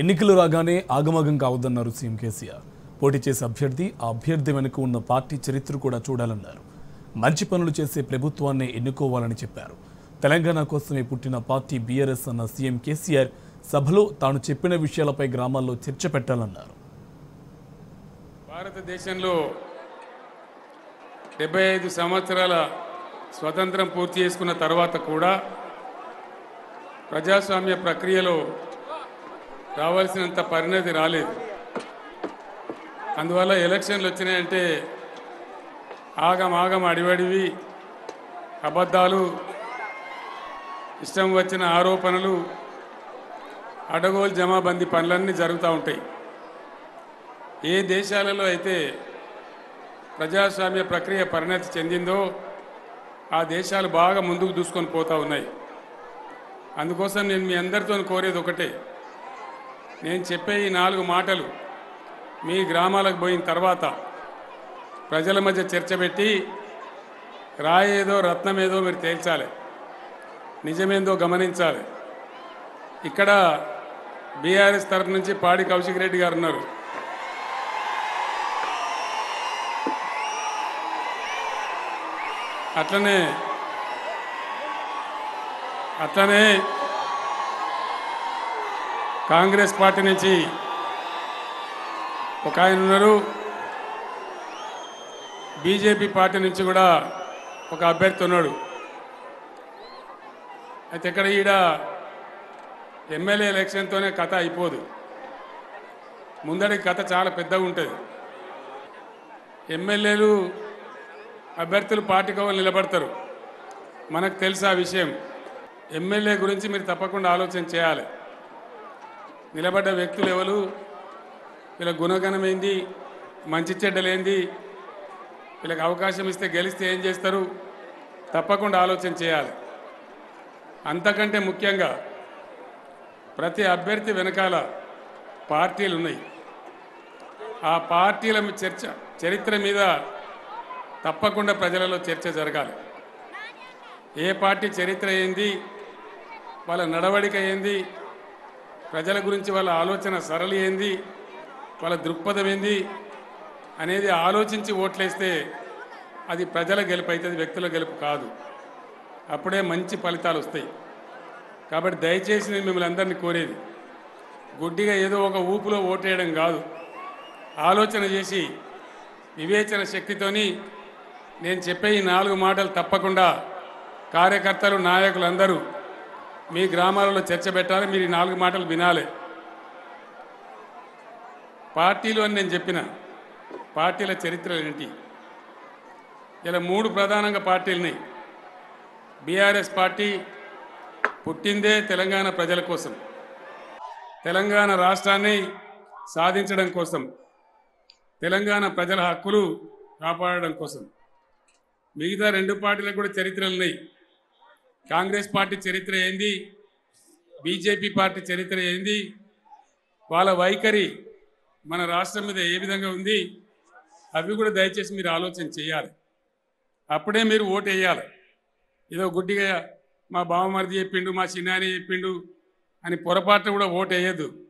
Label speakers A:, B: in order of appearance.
A: ఎన్నికలు రాగానే ఆగమగం కావద్దన్నారు సీఎం కేసీఆర్. పోటీ చేసే అభ్యర్థి ఆ అభ్యర్థి వెనుక ఉన్న పార్టీ చరిత్ర కూడా చూడాలన్నారు. మంచి పనులు చేసే ప్రభుత్వాన్ని ఎన్నుకోవాలని చెప్పారు. తెలంగాణ కోసమే పుట్టిన పార్టీ బీఆర్ఎస్ అన్న సీఎం కేసీఆర్ సభలో తాను చెప్పిన విషయాలపై గ్రామాల్లో చర్చ పెట్టాలన్నారు.
B: భారతదేశంలో డెబ్బై ఐదు సంవత్సరాల స్వతంత్రం పూర్తి చేసుకున్న తర్వాత కూడా ప్రజాస్వామ్య ప్రక్రియలో రావాల్సినంత పరిణతి రాలేదు. అందువల్ల ఎలక్షన్లు వచ్చినాయంటే ఆగం ఆగం అడివడివి అబద్ధాలు ఇష్టం వచ్చిన ఆరోపణలు అడగోలు జమాబందీ పనులన్నీ జరుగుతూ ఉంటాయి. ఏ దేశాలలో అయితే ప్రజాస్వామ్య ప్రక్రియ పరిణతి చెందిందో ఆ దేశాలు బాగా ముందుకు దూసుకొని పోతూ ఉన్నాయి. అందుకోసం నేను మీ అందరితో కోరేది ఒకటే. నేను చెప్పే ఈ నాలుగు మాటలు. మీ గ్రామాలకు పోయిన తర్వాత ప్రజల మధ్య చర్చ పెట్టి రాయేదో రత్నమేదో మీరు తేల్చాలి. నిజమేందో గమనించాలి. ఇక్కడ బీఆర్ఎస్ తరఫు నుంచి పాడి కౌశిక్ రెడ్డి గారు ఉన్నారు. అట్లనే అట్లనే కాంగ్రెస్ పార్టీ నుంచి ఒక ఆయన ఉన్నారు. బీజేపీ పార్టీ నుంచి కూడా ఒక అభ్యర్థి ఉన్నాడు. అయితే ఇక్కడ ఈడ ఎమ్మెల్యే ఎలక్షన్తోనే కథ అయిపోదు. ముందడి కథ చాలా పెద్దగా ఉంటుంది. ఎమ్మెల్యేలు అభ్యర్థులు పార్టీ కావాలి నిలబడతారు. మనకు తెలుసు ఆ విషయం. ఎమ్మెల్యే గురించి మీరు తప్పకుండా ఆలోచన చేయాలి. నిలబడ్డ వ్యక్తులు ఎవరు? వీళ్ళ గుణగణం ఏంది మంచి చెడ్డలేంది? వీళ్ళకి అవకాశం ఇస్తే గెలిస్తే ఏం చేస్తారు? తప్పకుండా ఆలోచన చేయాలి. అంతకంటే ముఖ్యంగా ప్రతి అభ్యర్థి వెనకాల పార్టీలు ఉన్నాయి. ఆ పార్టీల చర్చ చరిత్ర మీద తప్పకుండా ప్రజలలో చర్చ జరగాలి. ఏ పార్టీ చరిత్ర ఏంది? వాళ్ళ నడవడిక ఏంది? ప్రజల గురించి వాళ్ళ ఆలోచన సరళి ఏంది వాళ్ళ దృక్పథం ఏంది అనేది ఆలోచించి ఓట్లేస్తే అది ప్రజల గెలుపు అవుతుంది వ్యక్తుల గెలుపు కాదు. అప్పుడే మంచి ఫలితాలు వస్తాయి. కాబట్టి దయచేసి నేను మిమ్మల్ని అందరినీ కోరేది గుడ్డిగా ఏదో ఒక ఊపులో ఓటేయడం కాదు. ఆలోచన చేసి వివేచన శక్తితోని నేను చెప్పే ఈ నాలుగు మాటలు తప్పకుండా కార్యకర్తలు నాయకులు అందరూ మీ గ్రామాలలో చర్చ పెట్టాలి మీరు ఈ నాలుగు మాటలు వినాలి. పార్టీలు అని నేను చెప్పిన పార్టీల చరిత్రలు ఏంటి? ఇలా మూడు ప్రధానంగా పార్టీలున్నాయి బీఆర్ఎస్ పార్టీ పుట్టిందే తెలంగాణ ప్రజల కోసం. తెలంగాణ రాష్ట్రాన్ని సాధించడం కోసం. తెలంగాణ ప్రజల హక్కులు కాపాడడం కోసం. మిగతా రెండు పార్టీలకు కూడా చరిత్రలు ఉన్నాయి. కాంగ్రెస్ పార్టీ చరిత్ర ఏంది? బీజేపీ పార్టీ చరిత్ర ఏంది? వాళ్ళ వైఖరి మన రాష్ట్రం మీద ఏ విధంగా ఉంది? అవి కూడా దయచేసి మీరు ఆలోచన చేయాలి. అప్పుడే మీరు ఓటు వేయాలి. ఏదో గుడ్డిగా మా బావమరిది చెప్పిండు మా చిన్నాని చెప్పిండు అని పొరపాటు కూడా ఓటు వేయద్దు.